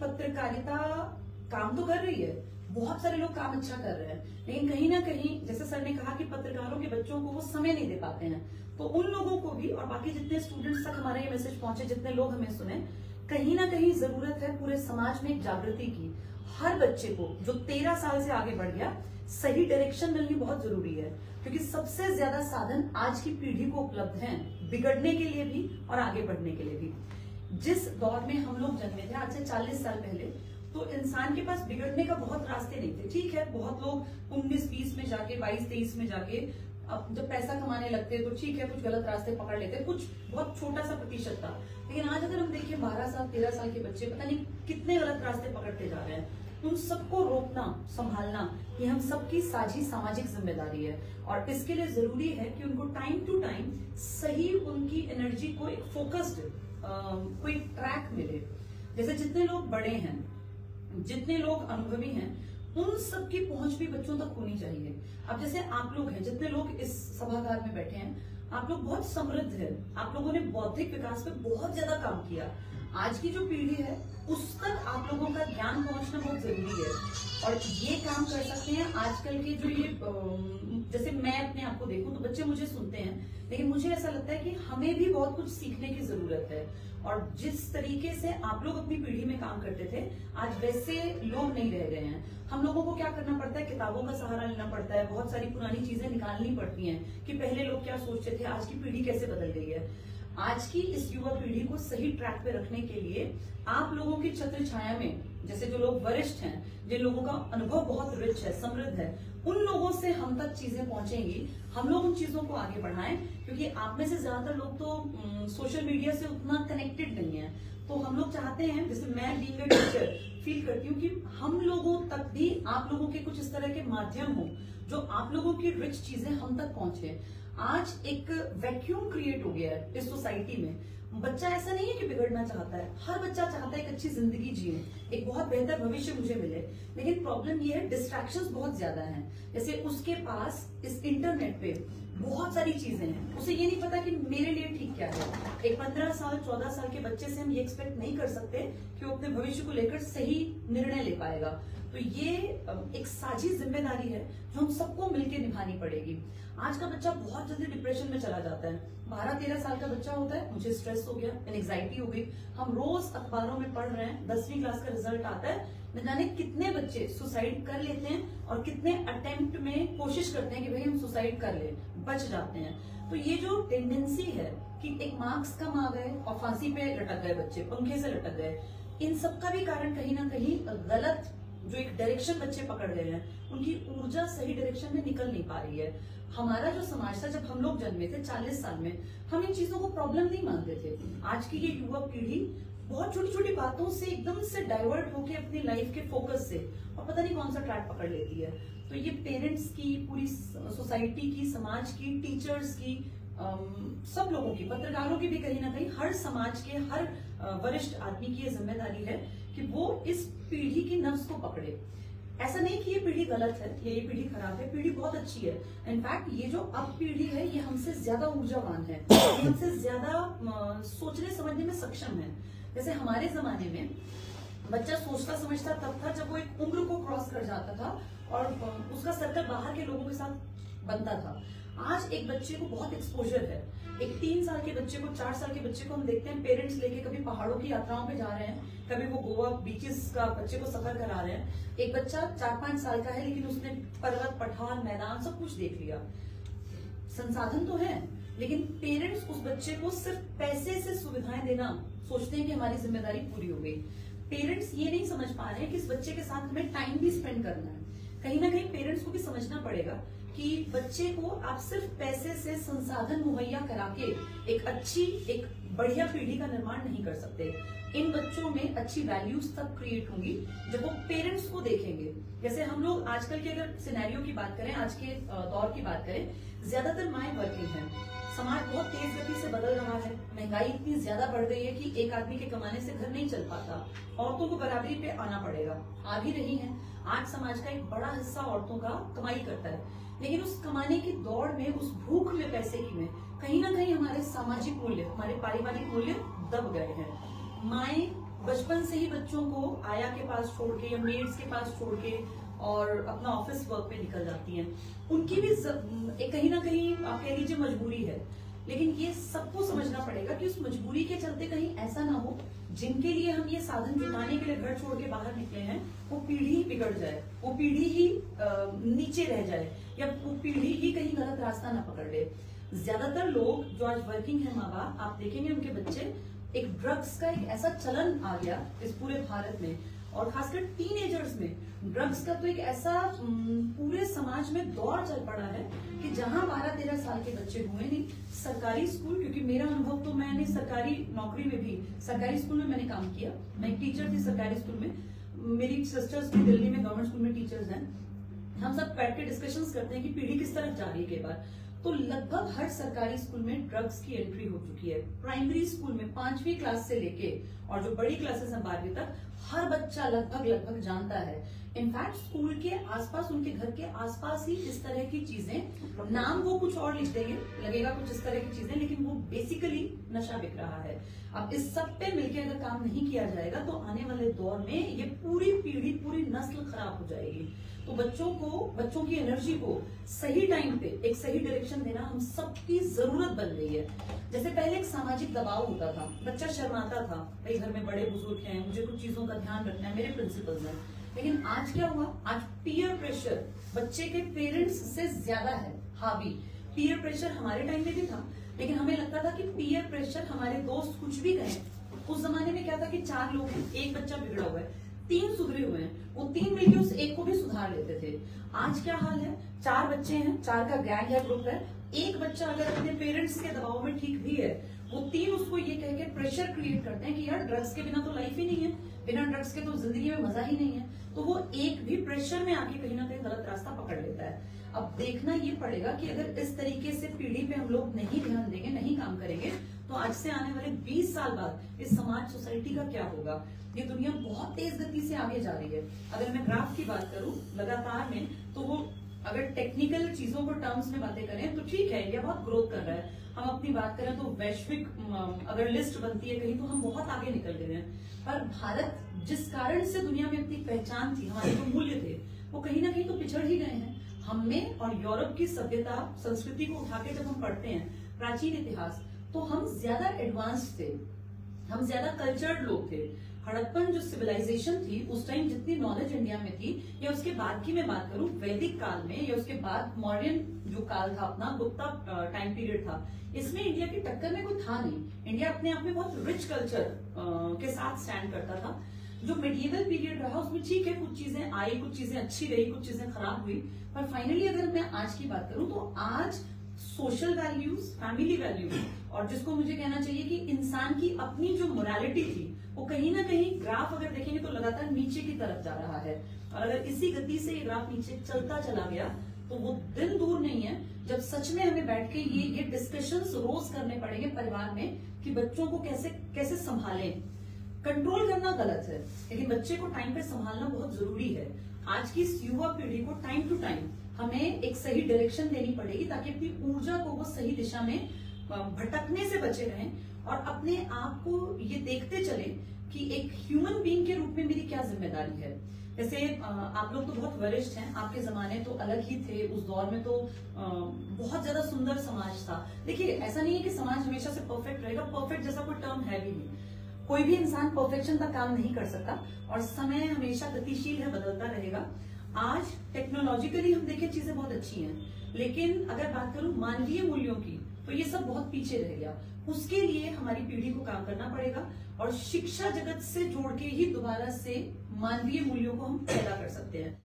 पत्रकारिता काम तो कर रही है। बहुत सारे लोग काम अच्छा कर रहे हैं। लेकिन कहीं ना कहीं, जैसे सर ने कहा कि पत्रकारों के बच्चों को वो समय नहीं दे पाते हैं तो उन लोगों को भी और बाकी जितने स्टूडेंट्स तक हमारा ये मैसेज पहुँचे, जितने लोग हमें सुने, कहीं ना कहीं ज़रूरत है पूरे समाज में एक जागृति की। हर बच्चे को, जो तेरह साल से आगे बढ़ गया, सही डायरेक्शन मिलनी बहुत ज़रूरी है, क्योंकि सबसे ज़्यादा साधन आज की पीढ़ी को उपलब्ध हैं, बिगड़ने के लिए भी और आगे बढ़ने के लिए भी। जिस दौर में हम लोग जन्मे थे, आज से 40 साल पहले तो इंसान के पास बिगड़ने का बहुत रास्ते नहीं थे। ठीक है, बहुत लोग 19 20 में जाके 22 23 में जाके, अब जब पैसा कमाने लगते हैं तो ठीक है, कुछ गलत रास्ते पकड़ लेते हैं, कुछ बहुत छोटा सा प्रतिशत था। लेकिन आज अगर हम देखिए बारह साल, तेरह साल के बच्चे पता नहीं कितने गलत रास्ते पकड़ते जा रहे हैं। उन सबको रोकना, संभालना, ये हम सबकी साझी सामाजिक ज़िम्मेदारी है। और इसके लिए ज़रूरी है कि उनको टाइम टू टाइम सही उनकी एनर्जी को एक फोकस्ड कोई ट्रैक मिले। जैसे जितने लोग बड़े हैं, जितने लोग अनुभवी हैं, उन सबकी पहुँच भी बच्चों तक होनी चाहिए। अब जैसे आप लोग हैं, जितने लोग इस सभागार में बैठे हैं, आप लोग बहुत समृद्ध हैं। आप लोगों ने बौद्धिक विकास पे बहुत ज़्यादा काम किया। आज की जो पीढ़ी है, उस तक आप लोगों का ज्ञान पहुँचना बहुत ज़रूरी है। और ये काम कर सकते हैं आजकल के जो ये जैसे मैं अपने आप को देखूँ तो बच्चे मुझे सुनते हैं, लेकिन मुझे ऐसा लगता है कि हमें भी बहुत कुछ सीखने की ज़रूरत है। और जिस तरीके से आप लोग अपनी पीढ़ी में काम करते थे, आज वैसे लोग नहीं रह गए हैं। हम लोगों को क्या करना पड़ता है? किताबों का सहारा लेना पड़ता है। बहुत सारी पुरानी चीज़ें निकालनी पड़ती हैं कि पहले लोग क्या सोचते थे, आज की पीढ़ी कैसे बदल गई है। आज की इस युवा पीढ़ी को सही ट्रैक पे रखने के लिए आप लोगों की छत्र छाया में, जैसे जो लोग वरिष्ठ हैं, जिन लोगों का अनुभव बहुत रिच है, समृद्ध है, उन लोगों से हम तक चीज़ें पहुंचेंगी। हम लोग उन चीज़ों को आगे बढ़ाएँ, क्योंकि आप में से ज़्यादातर लोग तो सोशल मीडिया से उतना कनेक्टेड नहीं है। तो हम लोग चाहते हैं, जैसे मैं बीइंग टीचर फील करती हूँ कि हम लोगों तक भी आप लोगों के कुछ इस तरह के माध्यम हो, जो आप लोगों की रिच चीज़ें हम तक पहुँचे। आज एक वैक्यूम क्रिएट हो गया है इस सोसाइटी में। बच्चा ऐसा नहीं है कि बिगड़ना चाहता है। हर बच्चा चाहता है एक अच्छी ज़िंदगी जिए, एक बहुत बेहतर भविष्य मुझे मिले। लेकिन प्रॉब्लम ये है डिस्ट्रैक्शंस बहुत ज़्यादा हैं। जैसे उसके पास, इस इंटरनेट पे बहुत सारी चीज़ें हैं। उसे ये नहीं पता कि मेरे लिए ठीक क्या है। एक पंद्रह साल, चौदह साल के बच्चे से हम ये एक्सपेक्ट नहीं कर सकते कि वो अपने भविष्य को लेकर सही निर्णय ले पाएगा। तो ये एक साझी ज़िम्मेदारी है जो हम सबको मिलकर निभानी पड़ेगी। आज का बच्चा बहुत जल्दी डिप्रेशन में चला जाता है। बारह, तेरह साल का बच्चा होता है, मुझे स्ट्रेस हो गया एनजाइटी हो गई। हम रोज अखबारों में पढ़ रहे हैं, दसवीं क्लास का रिज़ल्ट आता है। न जाने कितने बच्चे सुसाइड कर लेते हैं और कितने अटेम्प्ट में कोशिश करते हैं कि भाई हम सुसाइड कर ले। बच जाते हैं। तो ये जो टेंडेंसी है कि एक मार्क्स कम आ गए और फांसी पे लटक गए बच्चे, पंखे से लटक गए, इन सब का भी कारण कहीं ना कहीं गलत जो एक डायरेक्शन बच्चे पकड़ रहे हैं, उनकी ऊर्जा सही डायरेक्शन में निकल नहीं पा रही है। हमारा जो समाज था, जब हम लोग जन्मे थे, चालीस साल में, हम इन चीज़ों को प्रॉब्लम नहीं मानते थे। आज की ये युवा पीढ़ी बहुत छोटी छोटी बातों से एकदम से डाइवर्ट होके अपनी लाइफ के फोकस से और पता नहीं कौन सा ट्रैक पकड़ लेती है। तो ये पेरेंट्स की, पूरी सोसाइटी की, समाज की टीचर्स की सब लोगों की, पत्रकारों की भी कहीं ना कहीं हर समाज के हर वरिष्ठ आदमी की ये ज़िम्मेदारी है कि वो इस पीढ़ी की नफ्स को पकड़े। ऐसा नहीं कि ये पीढ़ी गलत है, या, ये पीढ़ी खराब है, पीढ़ी बहुत अच्छी है। इनफैक्ट ये जो अब पीढ़ी है, ये हमसे ज़्यादा ऊर्जावान है। हमसे ज़्यादा सोचने, समझने में सक्षम है। जैसे हमारे जमाने में बच्चा सोचता, समझता तब था जब वो एक उम्र को क्रॉस कर जाता था और उसका सर्कल बाहर के लोगों के साथ बनता था। आज एक बच्चे को बहुत एक्सपोजर है। एक तीन साल के बच्चे को, चार साल के बच्चे को हम देखते हैं पेरेंट्स लेके कभी पहाड़ों की यात्राओं पे जा रहे हैं, कभी वो गोवा बीचेस का बच्चे को सफ़र करा रहे हैं। एक बच्चा चार पाँच साल का है, लेकिन उसने पर्वत, पठान, मैदान सब कुछ देख लिया। संसाधन तो है, लेकिन पेरेंट्स उस बच्चे को सिर्फ़ पैसे से सुविधाएँ देना सोचते हैं कि हमारी ज़िम्मेदारी पूरी हो गई। पेरेंट्स ये नहीं समझ पा रहे हैं कि इस बच्चे के साथ हमें टाइम भी स्पेंड करना है। कहीं ना कहीं पेरेंट्स को भी समझना पड़ेगा कि बच्चे को आप सिर्फ़ पैसे से संसाधन मुहैया करा के एक अच्छी, एक बढ़िया पीढ़ी का निर्माण नहीं कर सकते। इन बच्चों में अच्छी वैल्यूज़ तब क्रिएट होंगी जब वो पेरेंट्स को देखेंगे। जैसे हम लोग आजकल के अगर सिनेरियो की बात करें, आज के दौर की बात करें, ज़्यादातर माए वर्किंग है। समाज बहुत तेज गति से बदल रहा है। महँगाई इतनी ज़्यादा बढ़ गई है कि एक आदमी के कमाने से घर नहीं चल पाता। औरतों को बराबरी पे आना पड़ेगा। आ भी रही है। आज समाज का एक बड़ा हिस्सा औरतों का कमाई करता है। लेकिन उस कमाने की दौड़ में, उस भूख में पैसे की में कहीं ना कहीं हमारे सामाजिक मूल्य, हमारे पारिवारिक मूल्य दब गए हैं। माए बचपन से ही बच्चों को आया के पास छोड़ के या मेड्स के पास छोड़ के और अपना ऑफ़िस वर्क पे निकल जाती हैं। उनकी भी एक कहीं ना कहीं आप कह लीजिए मजबूरी है। लेकिन ये सबको समझना पड़ेगा कि उस मजबूरी के चलते कहीं ऐसा ना हो, जिनके लिए हम ये साधन जुटाने के लिए घर छोड़ के बाहर निकले हैं, वो पीढ़ी ही बिगड़ जाए, वो पीढ़ी ही नीचे रह जाए, या वो पीढ़ी ही कहीं गलत रास्ता ना पकड़ ले। ज़्यादातर लोग जो आज वर्किंग है माँ बाप आप देखेंगे उनके बच्चे, एक ड्रग्स का एक ऐसा चलन आ गया इस पूरे भारत में और खासकर टीनेजर्स में। ड्रग्स का तो एक ऐसा पूरे समाज में दौर चल पड़ा है कि जहाँ बारह तेरह साल के बच्चे हुए नहीं, सरकारी स्कूल क्योंकि मेरा अनुभव तो मैंने सरकारी नौकरी में भी, सरकारी स्कूल में मैंने काम किया। मैं टीचर थी सरकारी स्कूल में। मेरी सिस्टर्स भी दिल्ली में गवर्नमेंट स्कूल में टीचर्स हैं। हम सब बैठ के डिस्कशन करते हैं कि पीढ़ी किस तरफ़ जा रही है कई बार तो लगभग हर सरकारी स्कूल में ड्रग्स की एंट्री हो चुकी है। प्राइमरी स्कूल में पांचवी क्लास से लेके और जो बड़ी क्लासेस हैं बारहवीं तक, हर बच्चा लगभग लगभग जानता है। इनफैक्ट स्कूल के आसपास, उनके घर के आसपास ही इस तरह की चीज़ें, नाम वो कुछ और लिख देंगे लगेगा कुछ इस तरह की चीज़ें, लेकिन वो बेसिकली नशा बिक रहा है। अब इस सब पे मिलकर अगर काम नहीं किया जाएगा तो आने वाले दौर में ये पूरी पीढ़ी, पूरी नस्ल खराब हो जाएगी। तो बच्चों को, बच्चों की एनर्जी को सही टाइम पे, एक सही डायरेक्शन देना हम सबकी ज़रूरत बन गई है। जैसे पहले एक सामाजिक दबाव होता था, बच्चा शर्माता था, भाई घर में बड़े बुज़ुर्ग हैं, मुझे कुछ चीज़ों का ध्यान रखना है, मेरे प्रिंसिपल्स हैं। लेकिन आज क्या हुआ? आज पीयर प्रेशर बच्चे के पेरेंट्स से ज़्यादा है, हावी। पीयर प्रेशर हमारे टाइम में भी था, लेकिन हमें लगता था कि पीयर प्रेशर हमारे दोस्त कुछ भी कहें, उस जमाने में क्या था कि चार लोग हैं एक बच्चा बिगड़ा हुआ है, तीन सुधरे हुए हैं, वो तीन मिलकर उस एक को भी सुधार लेते थे। आज क्या हाल है? चार बच्चे हैं, चार का गैंग है ग्रुप है, एक बच्चा अगर अपने पेरेंट्स के दबाव में ठीक भी है वो तीन उसको ये कह के प्रेशर क्रिएट करते हैं कि यार ड्रग्स के बिना तो लाइफ ही नहीं है, बिना ड्रग्स के तो ज़िंदगी में मज़ा ही नहीं है। तो वो एक भी प्रेशर में आके कहीं ना कहीं गलत रास्ता पकड़ लेता है। अब देखना ये पड़ेगा कि अगर इस तरीके से पीढ़ी पे हम लोग नहीं ध्यान देंगे, नहीं काम करेंगे तो आज से आने वाले 20 साल बाद इस समाज सोसाइटी का क्या होगा? ये दुनिया बहुत तेज गति से आगे जा रही है। अगर मैं ग्राफ की बात करूँ, लगातार में तो वो अगर टेक्निकल चीज़ों को टर्म्स में बातें करें तो ठीक है इंडिया बहुत ग्रोथ कर रहा है। हम अपनी बात करें तो वैश्विक अगर लिस्ट बनती है कहीं तो हम बहुत आगे निकल गए हैं। पर भारत, जिस कारण से दुनिया में अपनी पहचान थी, हमारे जो मूल्य थे, वो कहीं ना कहीं तो पिछड़ ही गए हैं। हमें और यूरोप की सभ्यता, संस्कृति को उठा के जब हम पढ़ते हैं, प्राचीन इतिहास तो हम ज़्यादा एडवांस थे। हम ज़्यादा कल्चर्ड लोग थे। हड़प्पन जो सिविलाइजेशन थी, उस टाइम जितनी नॉलेज इंडिया में थी, या उसके बाद की मैं बात करूँ वैदिक काल में, या उसके बाद मॉडर्न जो काल था अपना, गुप्ता टाइम पीरियड था, इसमें इंडिया की टक्कर में कोई था नहीं। इंडिया अपने आप में बहुत रिच कल्चर के साथ स्टैंड करता था। जो मेडिएवल पीरियड रहा, उसमें ठीक है, कुछ चीज़ें आई, कुछ चीज़ें अच्छी रही, कुछ चीज़ें खराब हुई, पर फाइनली अगर मैं आज की बात करूँ तो आज सोशल वैल्यूज़ फैमिली वैल्यूज़ और जिसको मुझे कहना चाहिए कि इंसान की अपनी जो मोरालिटी थी, वो कहीं ना कहीं ग्राफ अगर देखेंगे तो लगातार नीचे की तरफ़ जा रहा है। और अगर इसी गति से ये ग्राफ नीचे चलता चला गया तो वो दिन दूर नहीं है जब सच में हमें बैठ के ये ये डिस्कशन रोज करने पड़ेंगे परिवार में कि बच्चों को कैसे कैसे संभालें। कंट्रोल करना गलत है, लेकिन बच्चे को टाइम पे संभालना बहुत ज़रूरी है। आज की इस युवा पीढ़ी को टाइम टू टाइम हमें एक सही डायरेक्शन देनी पड़ेगी ताकि अपनी ऊर्जा को वो सही दिशा में भटकने से बचे रहें और अपने आप को ये देखते चले कि एक ह्यूमन बीइंग के रूप में मेरी क्या ज़िम्मेदारी है। जैसे आप लोग तो बहुत वरिष्ठ हैं, आपके जमाने तो अलग ही थे, उस दौर में तो बहुत ज़्यादा सुंदर समाज था। देखिए, ऐसा नहीं है कि समाज हमेशा से परफेक्ट रहेगा परफेक्ट जैसा कोई टर्म है भी नहीं। कोई भी इंसान परफेक्शन का काम नहीं कर सकता और समय हमेशा गतिशील है, बदलता रहेगा। आज टेक्नोलॉजिकली हम देखें चीज़ें बहुत अच्छी हैं, लेकिन अगर बात करूँ मानवीय मूल्यों की तो ये सब बहुत पीछे रह गया। उसके लिए हमारी पीढ़ी को काम करना पड़ेगा और शिक्षा जगत से जोड़ के ही दोबारा से मानवीय मूल्यों को हम पैदा कर सकते हैं।